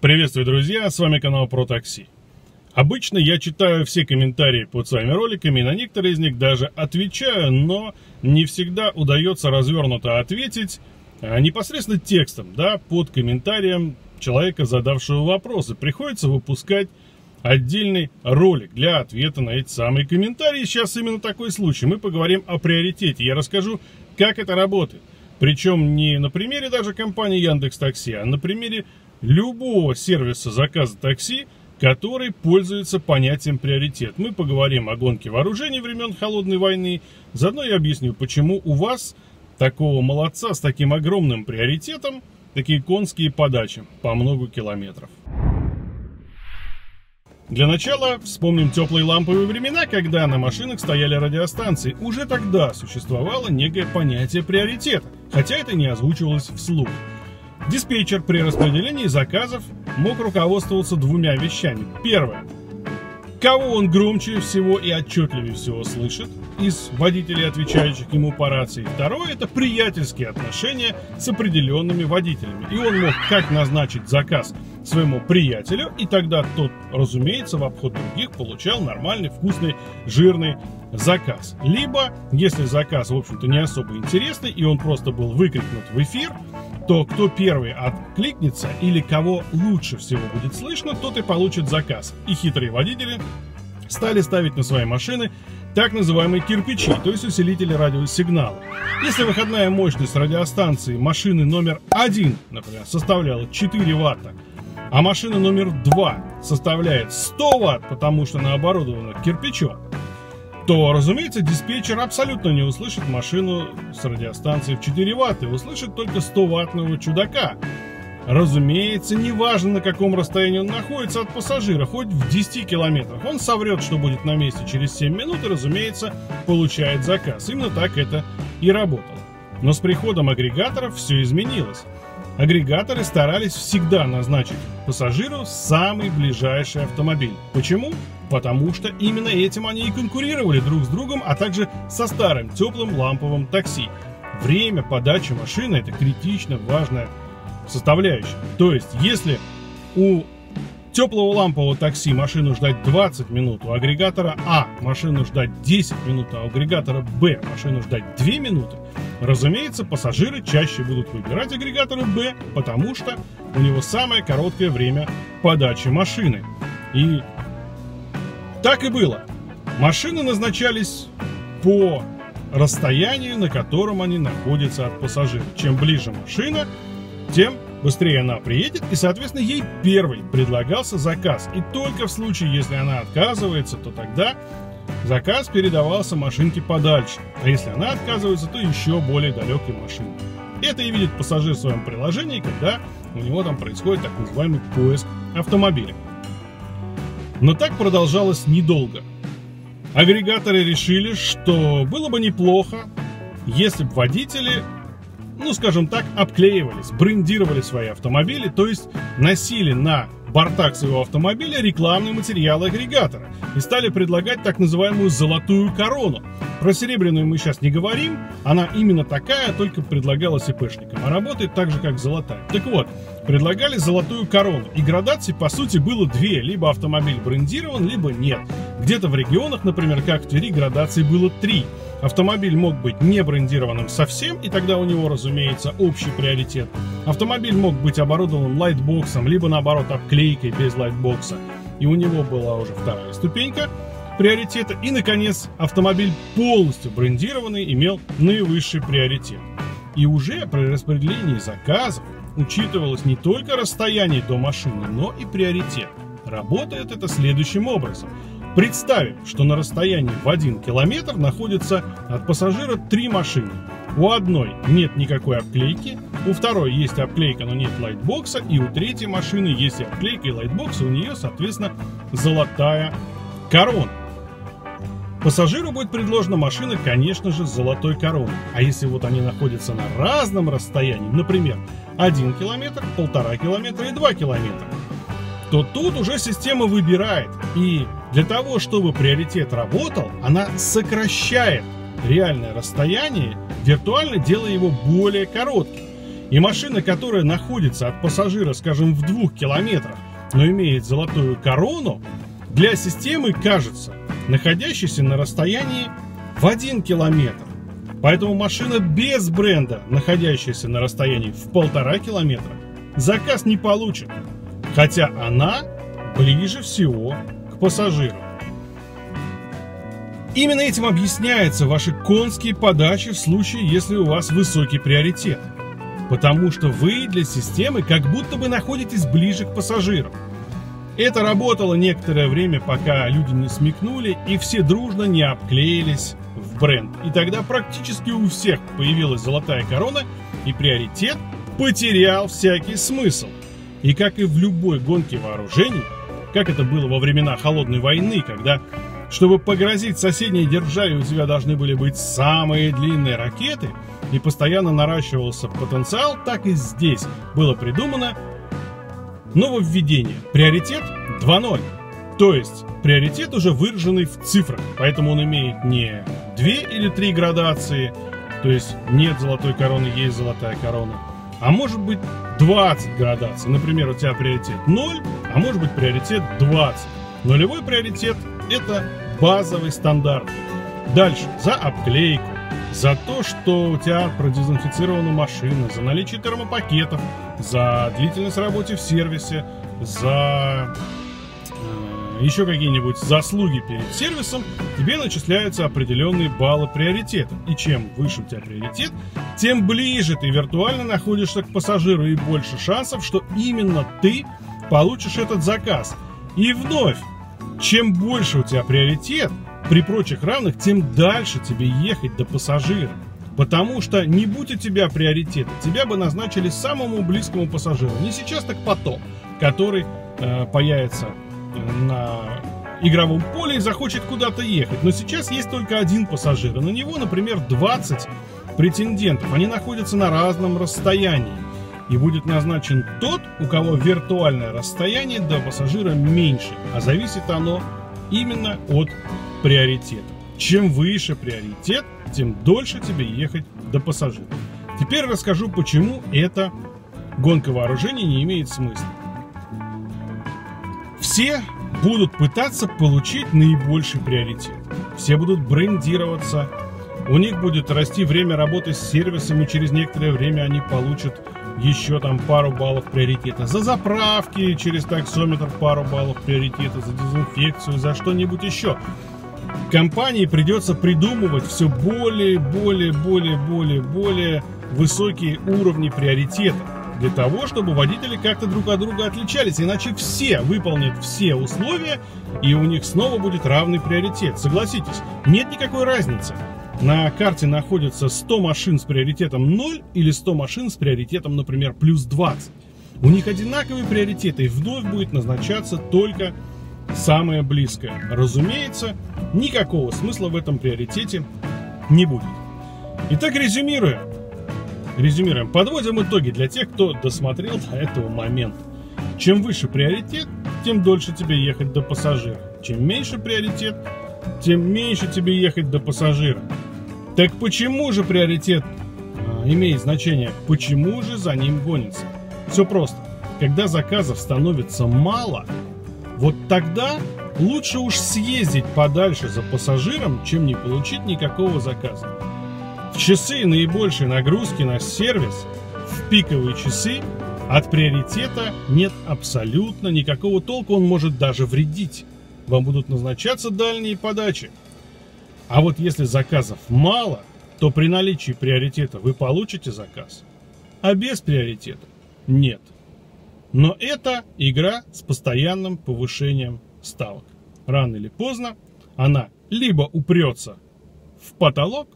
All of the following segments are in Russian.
Приветствую, друзья! С вами канал Про Такси. Обычно я читаю все комментарии под своими роликами, и на некоторые из них даже отвечаю, но не всегда удается развернуто ответить а, непосредственно текстом, да, под комментарием человека, задавшего вопросы. Приходится выпускать отдельный ролик для ответа на эти самые комментарии. Сейчас именно такой случай. Мы поговорим о приоритете. Я расскажу, как это работает. Причем не на примере даже компании Яндекс Такси, а на примере любого сервиса заказа такси, который пользуется понятием приоритет. Мы поговорим о гонке вооружений времен Холодной войны. Заодно я объясню, почему у вас такого молодца с таким огромным приоритетом такие конские подачи по много километров. Для начала вспомним теплые ламповые времена, когда на машинах стояли радиостанции. Уже тогда существовало некое понятие приоритета, хотя это не озвучивалось вслух. Диспетчер при распределении заказов мог руководствоваться двумя вещами. Первое. Кого он громче всего и отчетливее всего слышит из водителей, отвечающих ему по рации. Второе – это приятельские отношения с определенными водителями. И он мог как назначить заказ своему приятелю, и тогда тот, разумеется, в обход других получал нормальный, вкусный, жирный заказ. Либо, если заказ, в общем-то, не особо интересный, и он просто был выкрикнут в эфир – то кто первый откликнется или кого лучше всего будет слышно, тот и получит заказ. И хитрые водители стали ставить на свои машины так называемые кирпичи, то есть усилители радиосигнала. Если выходная мощность радиостанции машины номер один, например, составляла 4 ватта, а машина номер два составляет 100 ватт, потому что она оборудована кирпичом, то, разумеется, диспетчер абсолютно не услышит машину с радиостанцией в 4 ватта, услышит только 100-ваттного чудака. Разумеется, неважно на каком расстоянии он находится от пассажира, хоть в 10 километрах. Он соврет, что будет на месте через 7 минут и, разумеется, получает заказ. Именно так это и работало. Но с приходом агрегаторов все изменилось. Агрегаторы старались всегда назначить пассажиру самый ближайший автомобиль. Почему? Потому что именно этим они и конкурировали друг с другом, а также со старым теплым ламповым такси. Время подачи машины это критично важная составляющая. То есть, если у теплого лампового такси машину ждать 20 минут, у агрегатора А машину ждать 10 минут, а у агрегатора Б машину ждать 2 минуты, разумеется, пассажиры чаще будут выбирать агрегатора Б, потому что у него самое короткое время подачи машины. И так и было. Машины назначались по расстоянию, на котором они находятся от пассажира. Чем ближе машина, тем быстрее она приедет, и, соответственно, ей первый предлагался заказ. И только в случае, если она отказывается, то тогда заказ передавался машинке подальше. А если она отказывается, то еще более далекой машине. Это и видит пассажир в своем приложении, когда у него там происходит так называемый поиск автомобиля. Но так продолжалось недолго. Агрегаторы решили, что было бы неплохо, если бы водители, ну скажем так, обклеивались, брендировали свои автомобили, то есть носили на бортах своего автомобиля рекламные материалы агрегатора и стали предлагать так называемую золотую корону. Про серебряную мы сейчас не говорим, она именно такая, только предлагалась ИПшникам, а работает так же, как золотая. Так вот, предлагали золотую корону, и градаций по сути было две, либо автомобиль брендирован, либо нет. Где-то в регионах, например, как в Твери, градаций было три. Автомобиль мог быть не брендированным совсем, и тогда у него, разумеется, общий приоритет. Автомобиль мог быть оборудован лайтбоксом, либо наоборот обклейкой без лайтбокса. И у него была уже вторая ступенька приоритета. И, наконец, автомобиль полностью брендированный имел наивысший приоритет. И уже при распределении заказов учитывалось не только расстояние до машины, но и приоритет. Работает это следующим образом. Представим, что на расстоянии в 1 километр находится от пассажира три машины. У одной нет никакой обклейки, у второй есть обклейка, но нет лайтбокса, и у третьей машины есть обклейка и лайтбокс, и у нее, соответственно, золотая корона. Пассажиру будет предложена машина, конечно же, с золотой короной. А если вот они находятся на разном расстоянии, например, 1 километр, полтора километра и 2 километра, то тут уже система выбирает. И для того, чтобы приоритет работал, она сокращает реальное расстояние, виртуально делая его более коротким. И машина, которая находится от пассажира, скажем, в двух километрах, но имеет золотую корону, для системы кажется находящейся на расстоянии в один километр. Поэтому машина без бренда, находящаяся на расстоянии в полтора километра, заказ не получит. Хотя она ближе всего к пассажиру. Именно этим объясняются ваши конские подачи в случае, если у вас высокий приоритет. Потому что вы для системы как будто бы находитесь ближе к пассажиру. Это работало некоторое время, пока люди не смекнули и все дружно не обклеились в бренд. И тогда практически у всех появилась золотая корона, и приоритет потерял всякий смысл. И как и в любой гонке вооружений, как это было во времена Холодной войны, когда, чтобы погрозить соседней державе, у тебя должны были быть самые длинные ракеты, и постоянно наращивался потенциал, так и здесь было придумано нововведение. Приоритет 2.0. То есть приоритет уже выраженный в цифрах, поэтому он имеет не 2 или 3 градации, то есть нет золотой короны, есть золотая корона, а может быть 20 градаций. Например, у тебя приоритет 0, а может быть приоритет 20. Нулевой приоритет – это базовый стандарт. Дальше, за обклейку, за то, что у тебя продезинфицирована машина, за наличие термопакетов, за длительность работы в сервисе, за э, еще какие-нибудь заслуги перед сервисом, тебе начисляются определенные баллы приоритета. И чем выше у тебя приоритет, тем ближе ты виртуально находишься к пассажиру и больше шансов, что именно ты получишь этот заказ. И вновь, чем больше у тебя приоритет, при прочих равных, тем дальше тебе ехать до пассажира. Потому что не будь у тебя приоритета, тебя бы назначили самому близкому пассажиру. Не сейчас, так потом. Который э, появится э, на игровом поле и захочет куда-то ехать. Но сейчас есть только один пассажир. И на него, например, 20 претендентов. Они находятся на разном расстоянии. И будет назначен тот, у кого виртуальное расстояние до пассажира меньше. А зависит оно именно от приоритета. Чем выше приоритет, тем дольше тебе ехать до пассажира. Теперь расскажу, почему эта гонка вооружений не имеет смысла. Все будут пытаться получить наибольший приоритет. Все будут брендироваться. У них будет расти время работы с сервисом, и через некоторое время они получат еще там пару баллов приоритета. За заправки через таксометр пару баллов приоритета, за дезинфекцию, за что-нибудь еще компании придется придумывать все более, более, более, более, более высокие уровни приоритета для того, чтобы водители как-то друг от друга отличались, иначе все выполнят все условия, и у них снова будет равный приоритет. Согласитесь, нет никакой разницы. На карте находится 100 машин с приоритетом 0 или 100 машин с приоритетом, например, плюс 20. У них одинаковые приоритеты, и вновь будет назначаться только самое близкое. Разумеется, никакого смысла в этом приоритете не будет. Итак, резюмируем. Резюмируем. Подводим итоги для тех, кто досмотрел до этого момента. Чем выше приоритет, тем дольше тебе ехать до пассажира. Чем меньше приоритет, тем меньше тебе ехать до пассажира. Так почему же приоритет а, имеет значение? Почему же за ним гонится? Все просто. Когда заказов становится мало, вот тогда лучше уж съездить подальше за пассажиром, чем не получить никакого заказа. В часы наибольшей нагрузки на сервис, в пиковые часы, от приоритета нет абсолютно никакого толка, он может даже вредить. Вам будут назначаться дальние подачи. А вот если заказов мало, то при наличии приоритета вы получите заказ, а без приоритета нет. Но это игра с постоянным повышением ставок. Рано или поздно она либо упрется в потолок,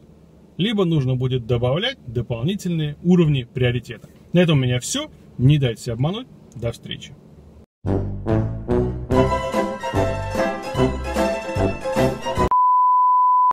либо нужно будет добавлять дополнительные уровни приоритета. На этом у меня все. Не дайте себя обмануть. До встречи.